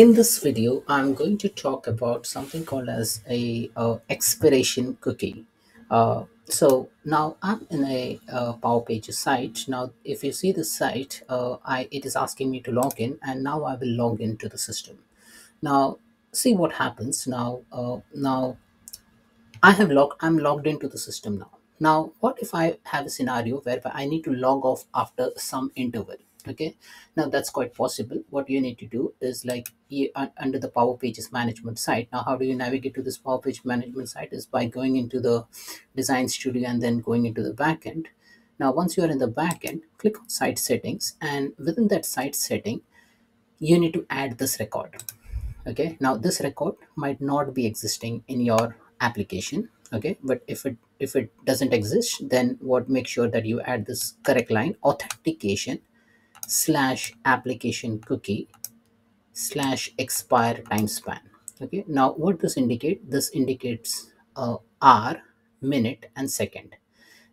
In this video, I'm going to talk about something called as a expiration cookie. Uh, so now I'm in a Power Pages site. Now, if you see the site, uh, I it is asking me to log in, and now I will log into the system. Now, see what happens. Now, uh, now I have logged, I'm logged into the system now. Now, what if I have a scenario whereby I need to log off after some interval? Okay, now that's quite possible. What you need to do is like you, un- under the Power Pages management site. Now, how do you navigate to this Power Page management site? Is by going into the Design Studio and then going into the backend. Now, once you are in the backend, click on Site Settings, and within that site setting, you need to add this record okay now this record might not be existing in your application okay but if it if it doesn't exist then what make sure that you add this correct line authentication slash application cookie slash expire time span okay now what this indicate this indicates uh, hour minute and second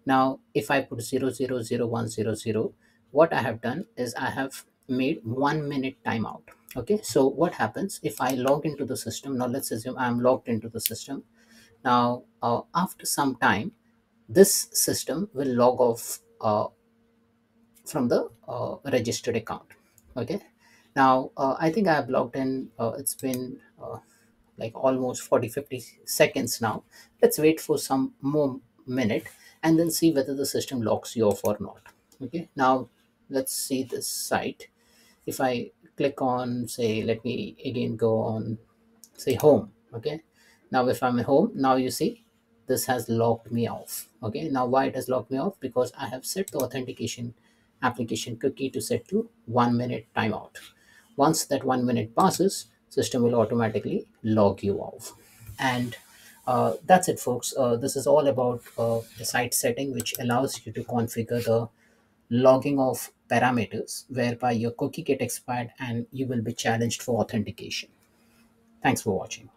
now, if I put zero zero zero one zero zero, what I have done is I have made one minute timeout. Okay, so what happens if I log into the system? Now, let's assume I'm logged into the system. Now, uh, after some time, this system will log off uh, from the uh, registered account. Okay, now uh, I think I have logged in, uh, it's been uh, like almost 40 50 seconds now. Let's wait for some more minute and then see whether the system locks you off or not. Okay? Now let's see this site. If i click on say let me again go on say home. Okay? Now if i'm at home now you see this has locked me off. Okay? Now why it has locked me off? Because i have set the authentication application cookie to set to one minute timeout. Once that one minute passes system will automatically log you off. And uh, that's it folks. Uh, this is all about uh, the site setting which allows you to configure the logging of parameters whereby your cookie get expired and you will be challenged for authentication. Thanks for watching